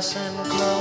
grass and clover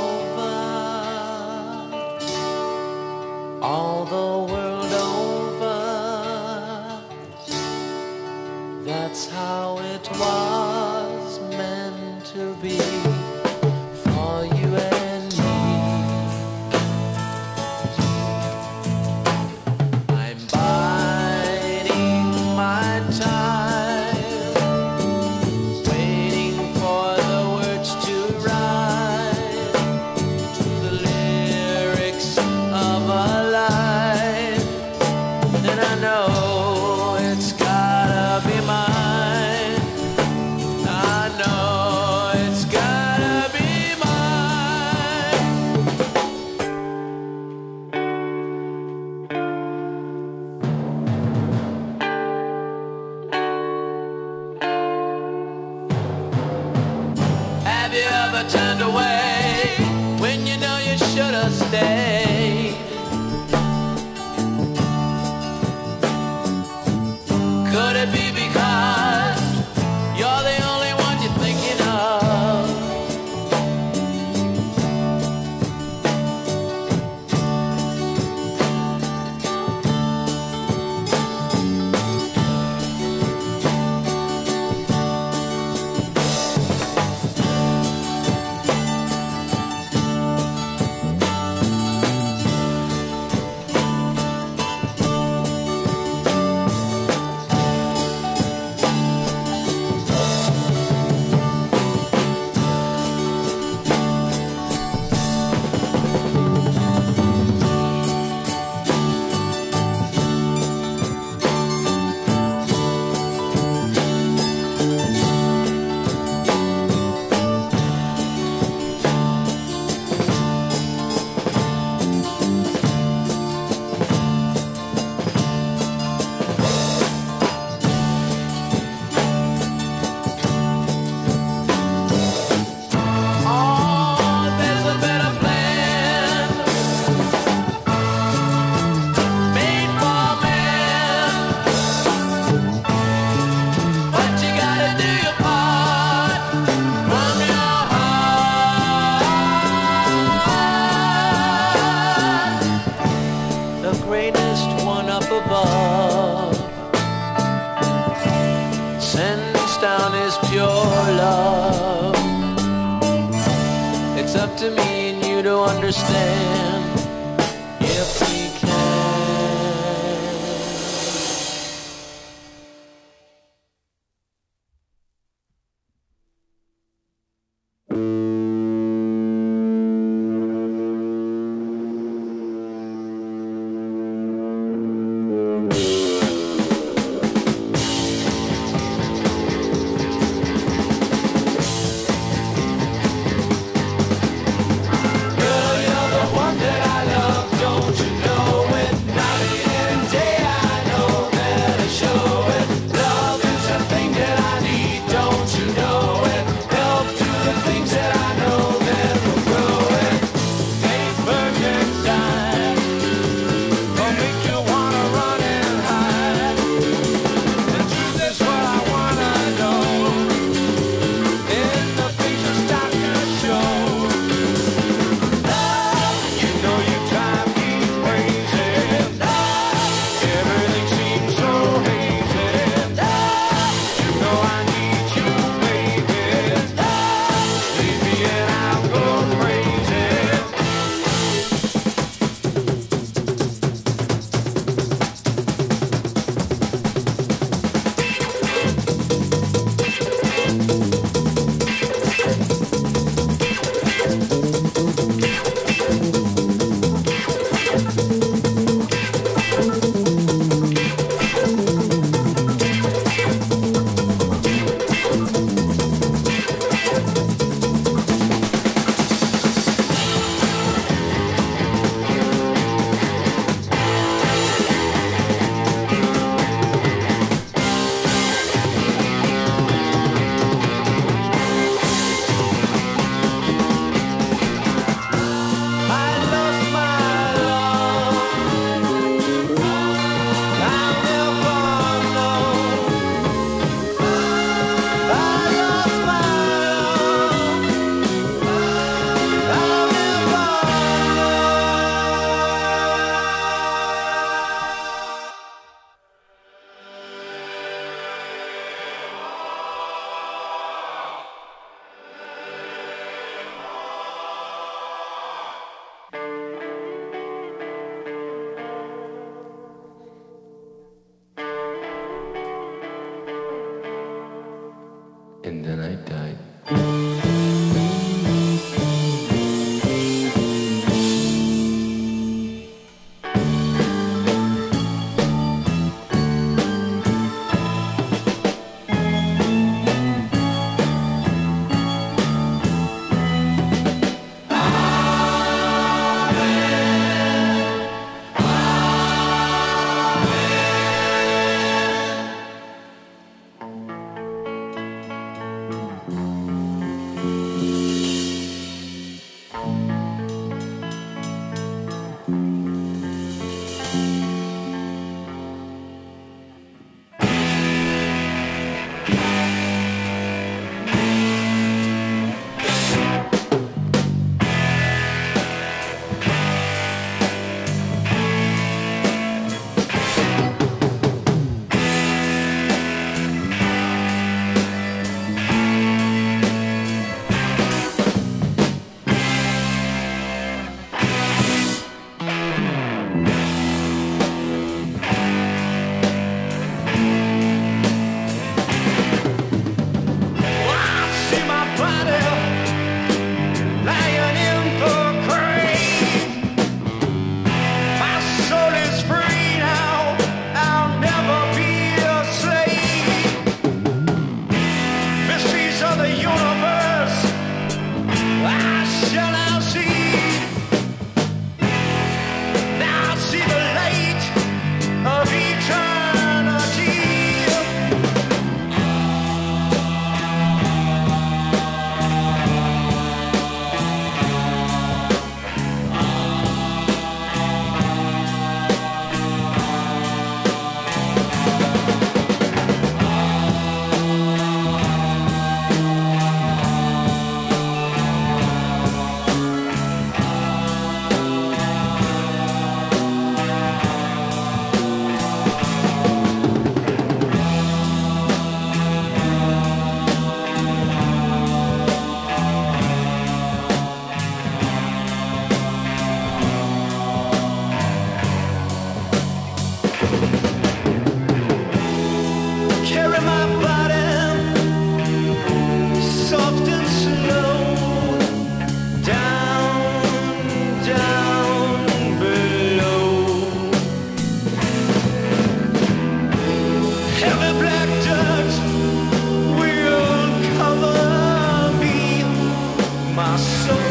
my soul